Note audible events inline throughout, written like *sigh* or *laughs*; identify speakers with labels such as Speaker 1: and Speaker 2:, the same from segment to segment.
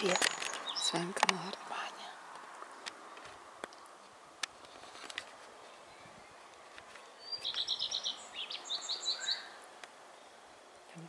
Speaker 1: привет! С вами канал Армания. Там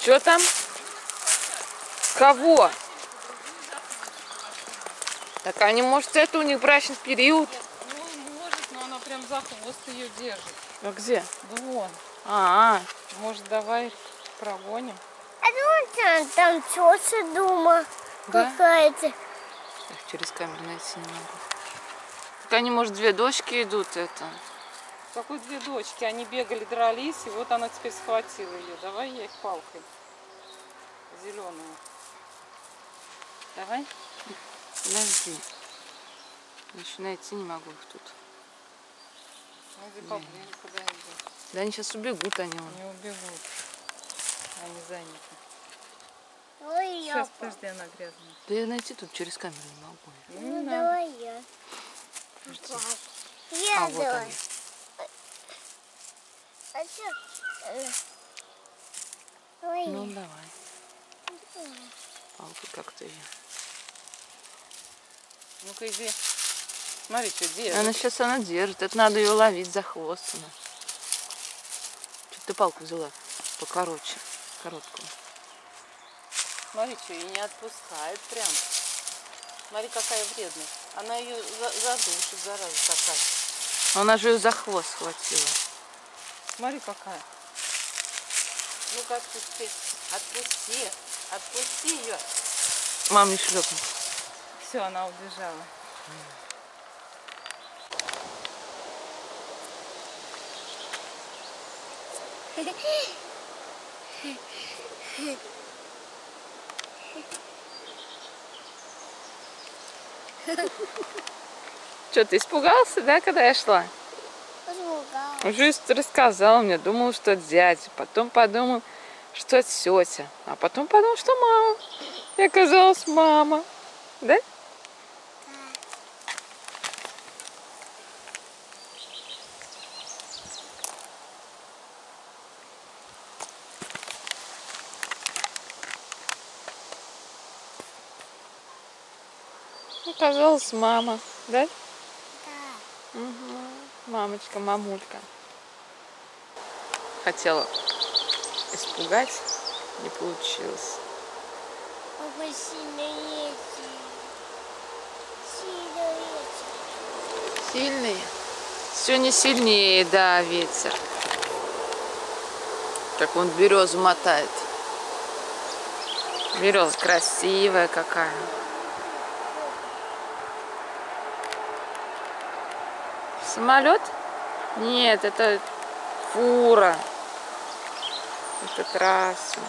Speaker 1: Что там? Кого? Так они, может, это у них брачный период?
Speaker 2: Ну, может, но она прям за хвост ее держит.
Speaker 1: А где?
Speaker 2: Да вон.
Speaker 1: А,
Speaker 2: Может, давай прогоним?
Speaker 3: А ну там, там тетя дома
Speaker 1: Да?
Speaker 3: какая-то.
Speaker 1: я через камеру найти не могу. Так они, может, две дочки идут, это.
Speaker 2: Какой две дочки? Они бегали, дрались, и вот она теперь схватила ее. Давай я их палкой. Зеленую. Давай.
Speaker 1: Подожди. Еще найти не могу их тут.
Speaker 2: Иди поближе, подойди.
Speaker 1: Да они сейчас убегут, они.
Speaker 2: Не убегут. Они заняты.
Speaker 3: Ой, я.
Speaker 2: Сейчас, подожди, она грязная.
Speaker 1: Да я найти тут через камеру не могу.
Speaker 3: Ну,
Speaker 2: не
Speaker 3: давай я. Я
Speaker 1: А, вот они.
Speaker 3: А что? Ой,
Speaker 1: Ну, давай. Палку как-то ее.
Speaker 2: Ну-ка, иди. Смотри, что делает.
Speaker 1: Она сейчас она держит. Это надо ее ловить за хвост. Она. Что ты палку взяла? Покороче. Короткую.
Speaker 2: Смотри, что, ее не отпускает прям. Смотри, какая вредная. Она ее за- задушит, зараза такая.
Speaker 1: Она же ее за хвост схватила.
Speaker 2: Смотри, какая. Ну-ка, отпусти. Отпусти. Отпусти ее.
Speaker 1: Мам не шлепнет.
Speaker 2: Все, она убежала. *laughs*
Speaker 1: Что, ты испугался, да, когда я шла? Уже рассказал мне, думал, что дядя. Потом подумал, что тетя. А потом подумал, что мама. И оказалась мама. Да? Оказалась мама. Да?
Speaker 3: Да.
Speaker 1: Мгм. Мамочка, мамулька. Хотела испугать, не получилось.
Speaker 3: Папа сильно эти.
Speaker 1: Сильный. Сегодня сильнее, да, ветер. Как он березу мотает. Береза красивая какая. Самолет? Нет, это фура. Это трасса.